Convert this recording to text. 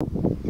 you